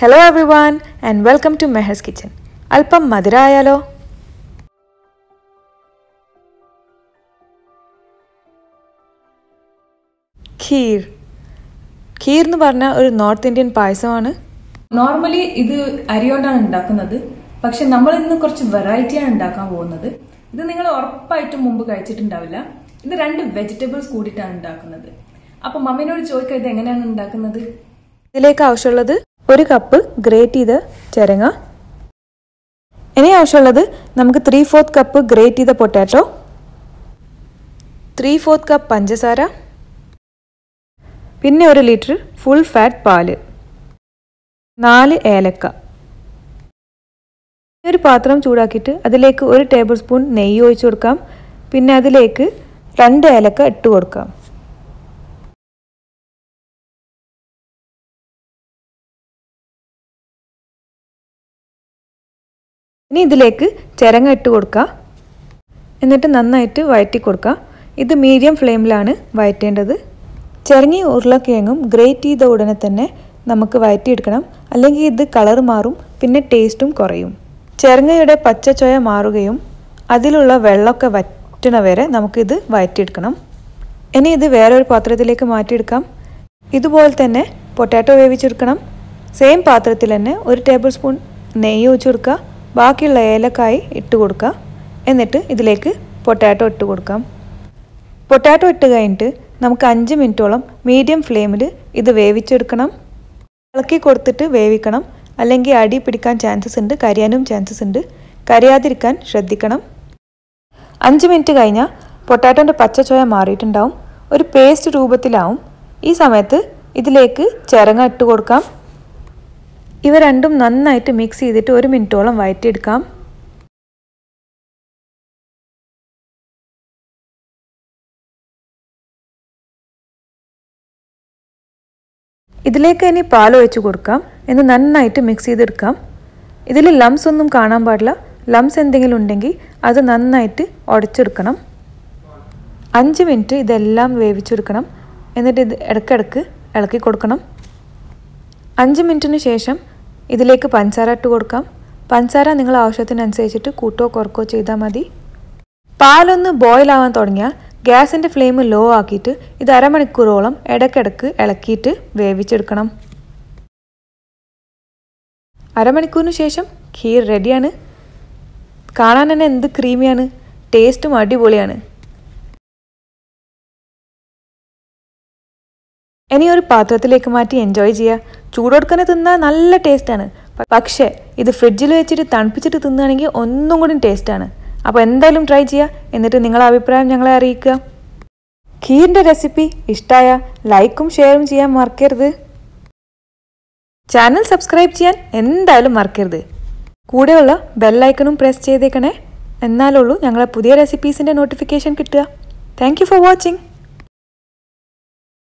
Hello everyone and welcome to Mehas kitchen അല്പം മധുരമായാലോ ഖീർ. ഖീർ എന്ന് പറഞ്ഞാൽ ഒരു നോർത്ത് ഇന്ത്യൻ പായസമാണ്. നോർമലി ഇത് അരി കൊണ്ടാണ് ഉണ്ടാക്കുന്നത്. പക്ഷെ നമ്മൾ ഇന്ന് കുറച്ച് വെറൈറ്റിയാണ് ഉണ്ടാക്കാൻ പോകുന്നത്. ഇത് നിങ്ങൾ ഉറപ്പായിട്ടും മുമ്പ് കഴിച്ചിട്ടുണ്ടാവില്ല. ഇത് രണ്ട് വെജിറ്റബിൾസ് കൂടിയിട്ടാണ് ഉണ്ടാക്കുന്നത്. അപ്പൊ മമ്മിനോട് ചോദിക്കാം ഇത് എങ്ങനെയാണ് ഉണ്ടാക്കുന്നത്? ഇതിലേക്ക് ആവശ്യമുള്ളത് ഒരു കപ്പ് ഗ്രേറ്റ് ചെയ്ത ചിരങ്ങ. ഇനി ആവശ്യമുള്ളത് നമുക്ക് ത്രീ ഫോർത്ത് കപ്പ് ഗ്രേറ്റ് ചെയ്ത പൊട്ടാറ്റോ ത്രീ ഫോർത്ത് കപ്പ് പഞ്ചസാര പിന്നെ ഒരു ലിറ്റർ ഫുൾ ഫാറ്റ് പാൽ നാല് ഏലക്ക. ഒരു പാത്രം ചൂടാക്കിയിട്ട് അതിലേക്ക് ഒരു ടേബിൾ സ്പൂൺ നെയ്യ് ഒഴിച്ചു കൊടുക്കാം. പിന്നെ അതിലേക്ക് രണ്ട് ഏലക്ക ഇട്ട് കൊടുക്കാം. ഇനി ഇതിലേക്ക് ചിരങ്ങ ഇട്ട് കൊടുക്കുക എന്നിട്ട് നന്നായിട്ട് വഴറ്റി കൊടുക്കുക ഇത് മീഡിയം ഫ്ലെയിമിലാണ് വഴറ്റേണ്ടത്. ചിരങ്ങി ഉരുളക്കിഴങ്ങും ഗ്രേറ്റ് ചെയ്ത ഉടനെ തന്നെ നമുക്ക് വഴറ്റിയെടുക്കണം. അല്ലെങ്കിൽ ഇത് കളർ മാറും പിന്നെ ടേസ്റ്റും കുറയും. ചിരങ്ങയുടെ പച്ച ചൊയ മാറുകയും അതിലുള്ള വെള്ളമൊക്കെ വറ്റണ വരെ നമുക്കിത് വഴറ്റിയെടുക്കണം. ഇനി ഇത് വേറൊരു പാത്രത്തിലേക്ക് മാറ്റിയെടുക്കാം. ഇതുപോലെ തന്നെ പൊട്ടാറ്റോ വേവിച്ചെടുക്കണം. സെയിം പാത്രത്തിൽ തന്നെ ഒരു ടേബിൾ സ്പൂൺ നെയ്യ് ഒഴിച്ചു കൊടുക്കുക ബാക്കിയുള്ള ഏലക്കായി ഇട്ട് കൊടുക്കുക എന്നിട്ട് ഇതിലേക്ക് പൊട്ടാറ്റോ ഇട്ട് കൊടുക്കാം. പൊട്ടാറ്റോ ഇട്ട് കഴിഞ്ഞിട്ട് നമുക്ക് അഞ്ച് മിനിറ്റോളം മീഡിയം ഫ്ലെയിമിൽ ഇത് വേവിച്ചെടുക്കണം. ഇളക്കി കൊടുത്തിട്ട് വേവിക്കണം. അല്ലെങ്കിൽ അടി പിടിക്കാൻ ചാൻസസ് ഉണ്ട് കരിയാനും ചാൻസസ് ഉണ്ട്. കരിയാതിരിക്കാൻ ശ്രദ്ധിക്കണം. അഞ്ച് മിനിറ്റ് കഴിഞ്ഞാൽ പൊട്ടാറ്റോന്റെ പച്ചച്ചോയ മാറിയിട്ടുണ്ടാവും. ഒരു പേസ്റ്റ് രൂപത്തിലാവും. ഈ സമയത്ത് ഇതിലേക്ക് ചിരങ്ങ ഇട്ട് കൊടുക്കാം. ഇവ രണ്ടും നന്നായിട്ട് മിക്സ് ചെയ്തിട്ട് ഒരു മിനിറ്റോളം വഴറ്റിയെടുക്കാം ഇതിലേക്ക് ഇനി പാൽ ഒഴിച്ച് കൊടുക്കാം. എന്ന് നന്നായിട്ട് മിക്സ് ചെയ്തെടുക്കാം. ഇതിൽ ലംസ് ഒന്നും കാണാൻ പാടില്ല. ലംസ് എന്തെങ്കിലും ഉണ്ടെങ്കിൽ അത് നന്നായിട്ട് ഉടച്ചെടുക്കണം. അഞ്ച് മിനിറ്റ് ഇതെല്ലാം വേവിച്ചെടുക്കണം. എന്നിട്ട് ഇത് ഇടയ്ക്കിടയ്ക്ക് ഇളക്കി കൊടുക്കണം. അഞ്ച് മിനിറ്റിന് ശേഷം ഇതിലേക്ക് പഞ്ചസാര ഇട്ട് കൊടുക്കാം. പഞ്ചസാര നിങ്ങൾ ആവശ്യത്തിനനുസരിച്ചിട്ട് കൂട്ടോ കുറക്കോ ചെയ്താൽ മതി. പാലൊന്ന് ബോയിൽ ആവാൻ തുടങ്ങിയാൽ ഗ്യാസിന്റെ ഫ്ലെയിം ലോ ആക്കിയിട്ട് ഇത് അരമണിക്കൂറോളം ഇടയ്ക്കിടയ്ക്ക് ഇളക്കിയിട്ട് വേവിച്ചെടുക്കണം. അരമണിക്കൂറിന് ശേഷം ഖീർ റെഡിയാണ്. കാണാൻ തന്നെ എന്ത് ക്രീമിയാണ്. ടേസ്റ്റും അടിപൊളിയാണ്. ഇനി ഒരു പാത്രത്തിലേക്ക് മാറ്റി എൻജോയ് ചെയ്യുക. ചൂടോടുക്കനെ തിന്നാൽ നല്ല ടേസ്റ്റാണ്. പക്ഷേ ഇത് ഫ്രിഡ്ജിൽ വെച്ചിട്ട് തണുപ്പിച്ചിട്ട് തിന്നുകയാണെങ്കിൽ ഒന്നും കൂടി ടേസ്റ്റാണ്. അപ്പോൾ എന്തായാലും ട്രൈ ചെയ്യുക എന്നിട്ട് നിങ്ങളുടെ അഭിപ്രായം ഞങ്ങളെ അറിയിക്കുക. ഖീറിന്റെ റെസിപ്പി ഇഷ്ടമായ ലൈക്കും ഷെയറും ചെയ്യാൻ മറക്കരുത്. ചാനൽ സബ്സ്ക്രൈബ് ചെയ്യാൻ എന്തായാലും മറക്കരുത്. കൂടെയുള്ള ബെല്ലൈക്കണും പ്രസ് ചെയ്തേക്കണേ. എന്നാലുള്ളൂ ഞങ്ങളെ പുതിയ റെസിപ്പീസിന്റെ നോട്ടിഫിക്കേഷൻ കിട്ടുക. Thank for watching